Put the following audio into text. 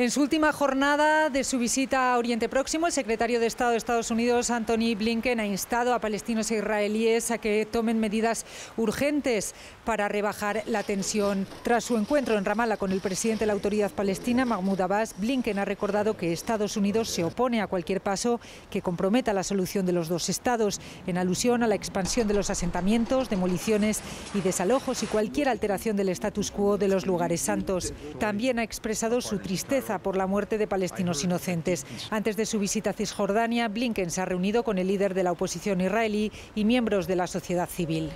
En su última jornada de su visita a Oriente Próximo, el secretario de Estado de Estados Unidos, Anthony Blinken, ha instado a palestinos e israelíes a que tomen medidas urgentes para rebajar la tensión. Tras su encuentro en Ramallah con el presidente de la Autoridad Palestina, Mahmoud Abbas, Blinken ha recordado que Estados Unidos se opone a cualquier paso que comprometa la solución de los dos estados, en alusión a la expansión de los asentamientos, demoliciones y desalojos y cualquier alteración del status quo de los lugares santos. También ha expresado su tristeza por la muerte de palestinos inocentes. Antes de su visita a Cisjordania, Blinken se ha reunido con el líder de la oposición israelí y miembros de la sociedad civil.